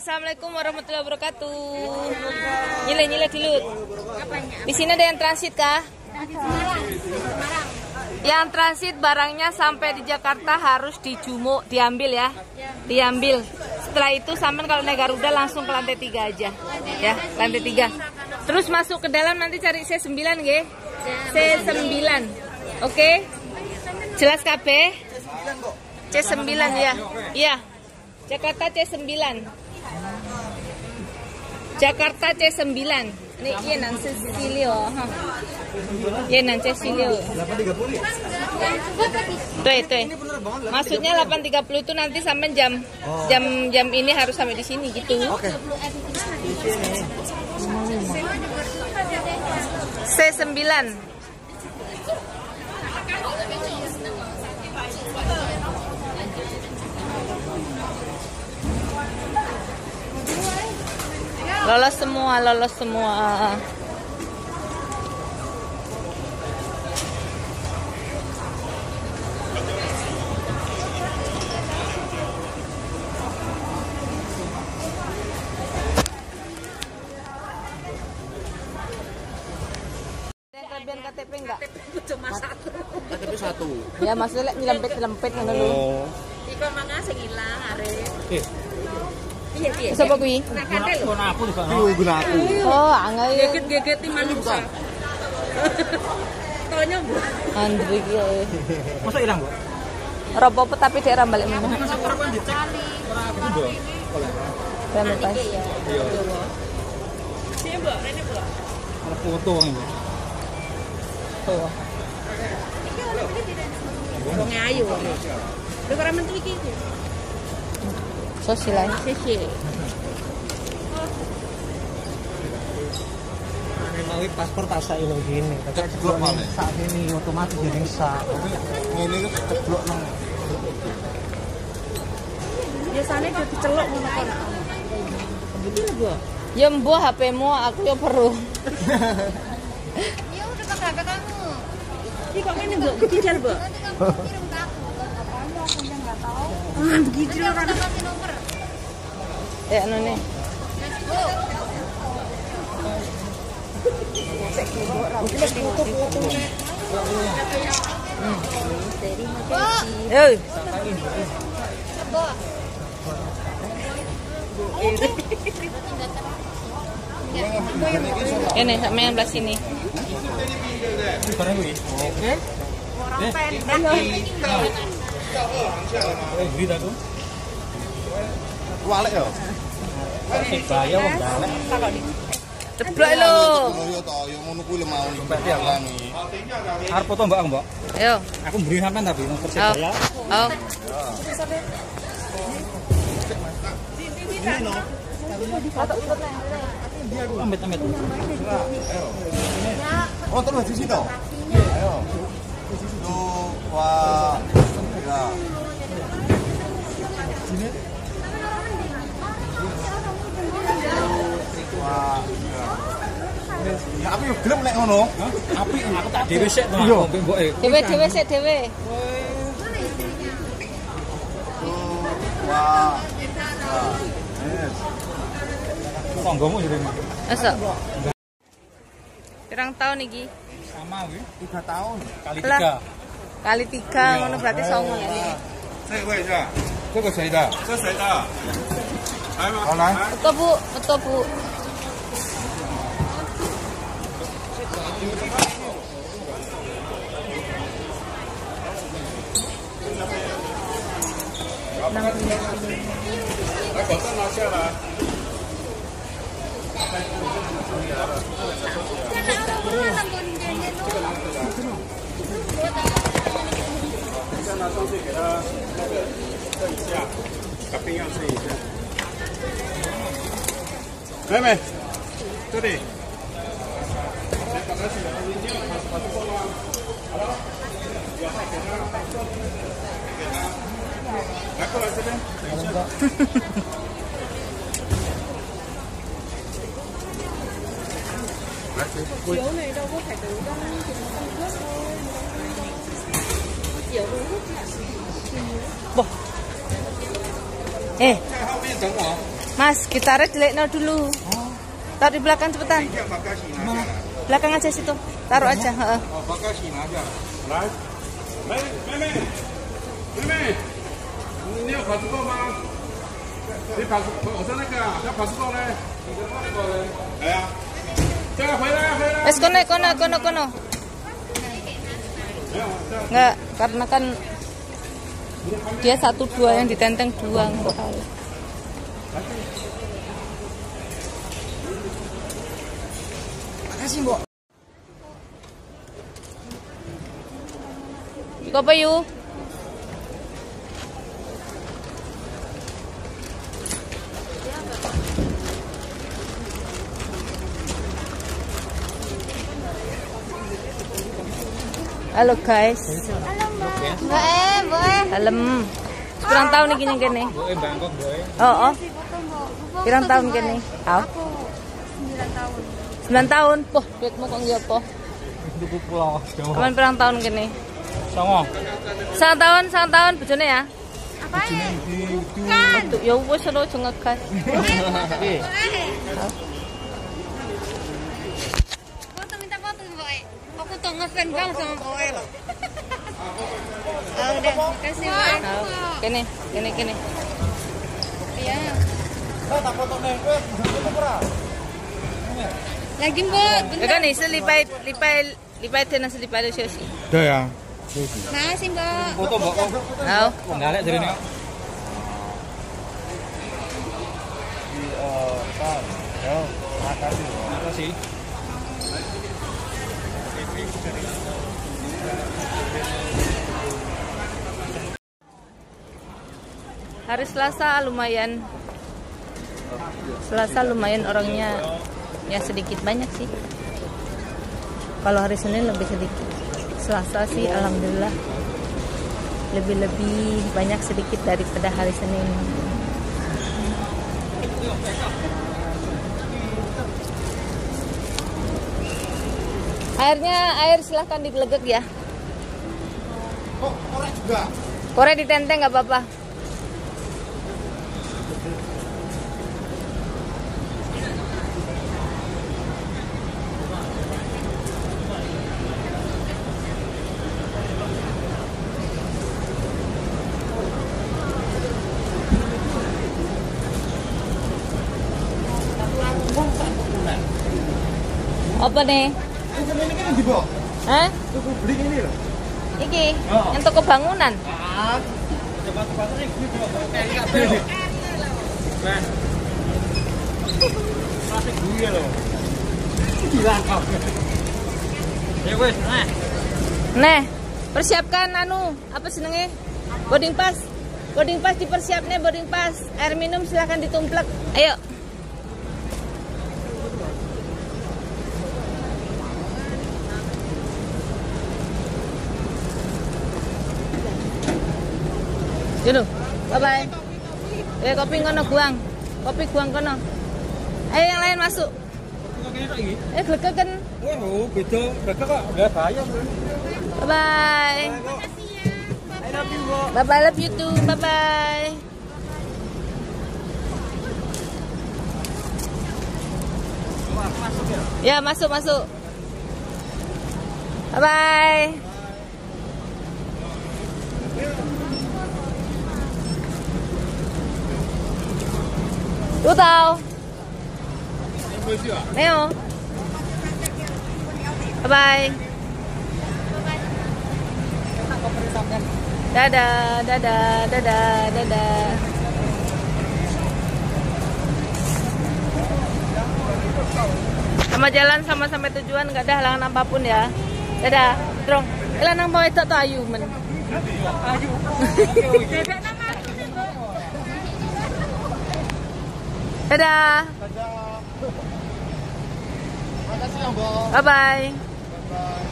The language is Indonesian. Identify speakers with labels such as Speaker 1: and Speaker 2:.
Speaker 1: Assalamualaikum warahmatullahi wabarakatuh. Nyile nyile dulu. Di sini ada yang transit kah? Yang transit barangnya sampai di Jakarta harus dijumuk, diambil ya. Diambil. Setelah itu sampai kalau naik Garuda langsung ke lantai 3 aja. Ya, lantai 3. Terus masuk ke dalam nanti cari C9 nggih. C9. Oke. Jelas KB? C9 ya. Iya. Jakarta C9. Jakarta C9. Ini Yenan Cecilio. Yenan Cecilio. Tuh, tuh. Maksudnya 8.30 itu nanti sampai jam jam jam ini harus sampai di sini gitu.
Speaker 2: Oke.
Speaker 1: C9. Lolos semua, lolos semua. Ada kelebihan KTP enggak?
Speaker 2: KTP satu.
Speaker 1: Ya maksudnya nyelempet ngono lho.
Speaker 2: Oh.
Speaker 3: Iku mangga sing ilang arek.
Speaker 2: Eh?
Speaker 1: Sapa kuwi? Oh, angel.
Speaker 3: Geget-gegeti manungsa. Bu.
Speaker 1: Andri ki. ya.
Speaker 2: Masa hilang, Bu?
Speaker 1: Ora apa-apa tapi dia ora balik meneh.
Speaker 2: Masa orang dicek. Aku do.
Speaker 1: Rame pas.
Speaker 2: Iya.
Speaker 3: Sini Mbak, rene Bu.
Speaker 2: Ada foto wong ini.
Speaker 1: Tuh.
Speaker 3: Wong ayu. Lho ora mentu iki.
Speaker 1: Sosial.
Speaker 3: Sisi.
Speaker 4: Menawi paspor tak sak ilo gini, tapi saat ini otomatis jadi sak.
Speaker 2: Ngene iki ceblok nang.
Speaker 3: Biasane dia diceluk ngono lho, Bu.
Speaker 1: Ya mbuh HP-mu aku ya perlu.
Speaker 5: Ya udah pakai HP kamu.
Speaker 3: Iki kok ngene, Bu? Dijal, Bu.
Speaker 5: Kirim ke aku. Kamu aku yang nggak tahu.
Speaker 3: Ah, begitu
Speaker 5: nomor.
Speaker 1: Ya anu nih. Eh, ini sama yang belah sini.
Speaker 2: Eh.
Speaker 4: Walek ya.
Speaker 2: Wong dalek.
Speaker 1: Ceblok
Speaker 6: to, ngono kuwi. Langi.
Speaker 2: Arep foto Mbak, Mbak.
Speaker 1: Ayo.
Speaker 2: Aku beri sampean tapi nang
Speaker 1: Oh.
Speaker 2: Persebaya.
Speaker 1: Oh.
Speaker 2: Amit amit.
Speaker 6: Oh, terus di situ. Ayo wah. Ya. Wah. Ya. Ya aku yo gelem nek ngono.
Speaker 2: Api aku tak dhewe sik to aku mbek mboke.
Speaker 1: Dewe dewe sik dewe.
Speaker 6: Wah.
Speaker 2: Tanggomu jadi
Speaker 1: Masuk. Pirang tahun iki?
Speaker 2: sama kuwi.
Speaker 6: 3 tahun.
Speaker 2: Kali
Speaker 1: Lah.
Speaker 2: tiga.
Speaker 1: Kali tiga, ngono berarti songo ya ini.
Speaker 6: 这位是吧？这个谁的？这谁的？好来。
Speaker 1: Betul bu, betul bu.
Speaker 6: Cà phê ăn gì? 妹妹，这里。来过来这
Speaker 1: Eh. Mas, kita tarik Lekno dulu. Taruh di belakang cepetan. Belakang aja situ. Taruh aja.
Speaker 6: Oh, bagasi aja. Right. Meme. Meme. Meme. 你有跑速过吗？你跑速，我说那个啊，要跑速过嘞？你跟那个嘞？来呀，这个回来回来。
Speaker 1: Wes kono kono kono kono. Enggak, karena kan dia satu dua yang ditenteng dua enggak tahu.
Speaker 4: Makasih, Mbok.
Speaker 1: Iko apa yuk? Halo guys,
Speaker 5: Boleh, boleh.
Speaker 1: dalam kurang tahun nih gini gini.
Speaker 2: Boe Bangkok boe.
Speaker 1: Oh, oh.
Speaker 5: Foto, Mbok. Foto
Speaker 1: Pirang tahun? Tau?
Speaker 5: Aku 9 tahun.
Speaker 1: 9 tahun. Poh, duitmu kok nggih apa?
Speaker 2: Duku pulau Jawa.
Speaker 1: Kapan pirang tahun kene?
Speaker 2: Songo.
Speaker 1: Sang tahun, sang tahun bojone ya.
Speaker 5: Apa ya?
Speaker 1: Kan. Ya wis ora aja ngegas.
Speaker 5: Boleh. Foto minta foto, Mbok. Aku tuh ngefan banget sama Mbok loh. Ah, udah, makasih.
Speaker 1: Nah, kene, kene kene.
Speaker 5: Iya. Lagi, Mbok.
Speaker 1: Ya kan nih selipai lipai lipai tenan selipai lu sih.
Speaker 6: Udah ya.
Speaker 5: Makasih, Mbok.
Speaker 2: Foto mbok.
Speaker 1: Nah,
Speaker 2: Ngalek dari ini. Makasih.
Speaker 1: Hari Selasa lumayan Selasa lumayan orangnya ya sedikit banyak sih. Kalau hari Senin lebih sedikit. Selasa sih alhamdulillah lebih-lebih banyak sedikit daripada hari Senin. Airnya air silahkan digelegek ya.
Speaker 6: Kok korek juga?
Speaker 1: Korek ditenteng nggak apa-apa. Apa nih?
Speaker 6: Ini kan di bawah.
Speaker 1: Hah?
Speaker 6: Tuku beli ini loh.
Speaker 1: Iki, yang toko bangunan.
Speaker 2: Masih gue loh. Gila kau. Ya wes, nah.
Speaker 1: Nah, persiapkan anu, apa senenge? Boarding pass. Boarding pass dipersiapnya boarding pass. Air minum silahkan ditumplek. Ayo. Jono, bye bye. Eh kopi kono guang. Kopi guang kono. Ayo yang lain masuk. Eh glegeken.
Speaker 2: Wah, oh, beda. Beda kok. Enggak bayar.
Speaker 1: Bye bye. Bye bye, love you too. Bye bye. Ya masuk masuk. Bye bye. Tú tao. Neo. Bye bye. Dadah, dadah, dadah, dadah. Sama jalan sama sampai tujuan nggak ada halangan apa pun ya. Dadah, drong. Ilan nang bawa itu tuh ayu men. Dadah.
Speaker 6: Makasih ya, Mbak.
Speaker 1: Bye bye.